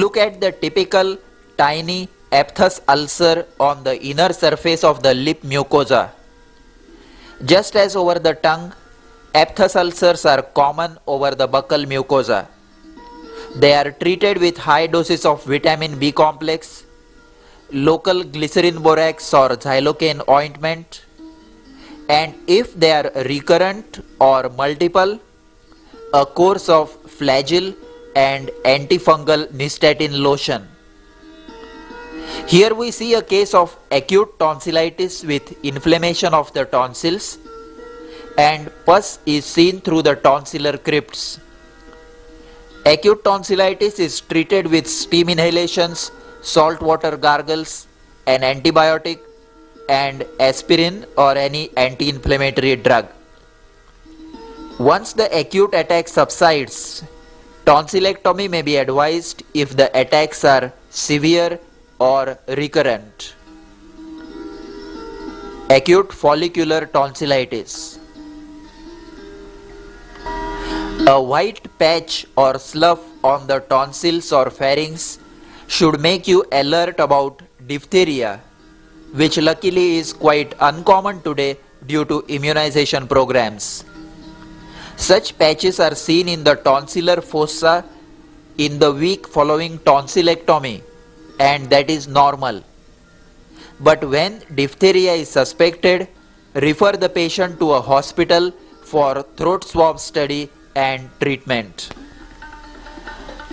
Look at the typical tiny aphthous ulcer on the inner surface of the lip mucosa. Just as over the tongue, aphthous ulcers are common over the buccal mucosa. They are treated with high doses of vitamin B complex, local glycerin borax or xylocaine ointment, and if they are recurrent or multiple, a course of flagyl and antifungal nystatin lotion. Here we see a case of acute tonsillitis with inflammation of the tonsils and pus is seen through the tonsillar crypts. Acute tonsillitis is treated with steam inhalations, salt water gargles, an antibiotic and aspirin or any anti-inflammatory drug. Once the acute attack subsides, tonsillectomy may be advised if the attacks are severe or recurrent. Acute follicular tonsillitis. A white patch or slough on the tonsils or pharynx should make you alert about diphtheria, which luckily is quite uncommon today due to immunization programs. Such patches are seen in the tonsillar fossa in the week following tonsillectomy and that is normal. But when diphtheria is suspected, refer the patient to a hospital for throat swab study and treatment.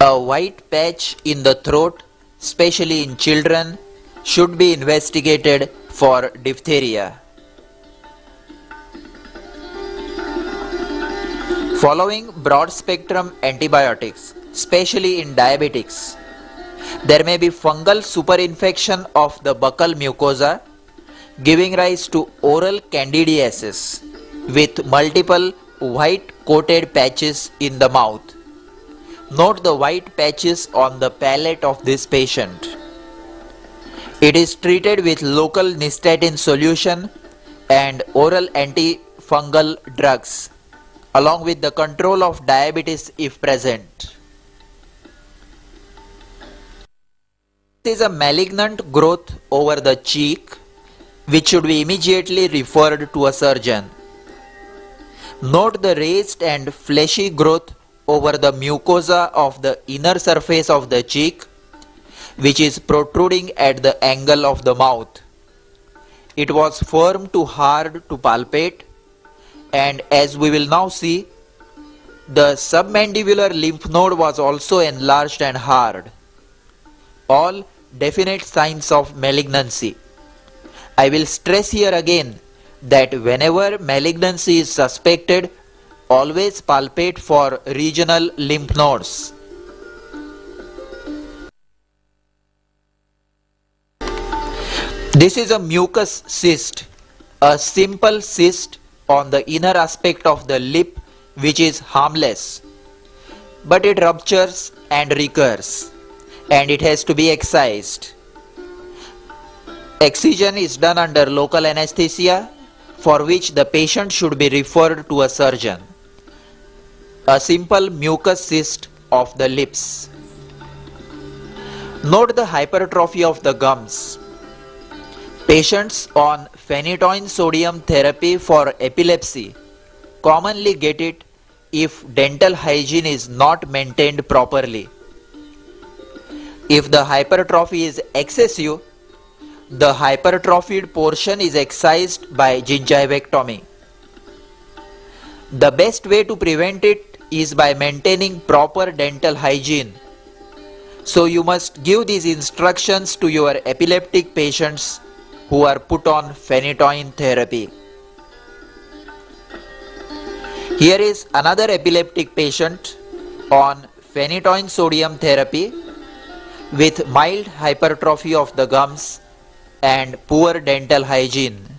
A white patch in the throat, especially in children, should be investigated for diphtheria. Following broad spectrum antibiotics, especially in diabetics, there may be fungal superinfection of the buccal mucosa giving rise to oral candidiasis with multiple white coated patches in the mouth. Note the white patches on the palate of this patient. It is treated with local nystatin solution and oral antifungal drugs along with the control of diabetes if present. This is a malignant growth over the cheek which should be immediately referred to a surgeon. Note the raised and fleshy growth over the mucosa of the inner surface of the cheek which is protruding at the angle of the mouth. It was firm to hard to palpate and as we will now see the submandibular lymph node was also enlarged and hard. All definite signs of malignancy. I will stress here again that whenever malignancy is suspected, always palpate for regional lymph nodes. This is a mucus cyst, a simple cyst on the inner aspect of the lip which is harmless, but it ruptures and recurs and it has to be excised. Excision is done under local anesthesia for which the patient should be referred to a surgeon. A simple mucus cyst of the lips. Note the hypertrophy of the gums. Patients on phenytoin sodium therapy for epilepsy commonly get it if dental hygiene is not maintained properly. If the hypertrophy is excessive, the hypertrophied portion is excised by gingivectomy. The best way to prevent it is by maintaining proper dental hygiene. So you must give these instructions to your epileptic patients who are put on phenytoin therapy. Here is another epileptic patient on phenytoin sodium therapy with mild hypertrophy of the gums and poor dental hygiene.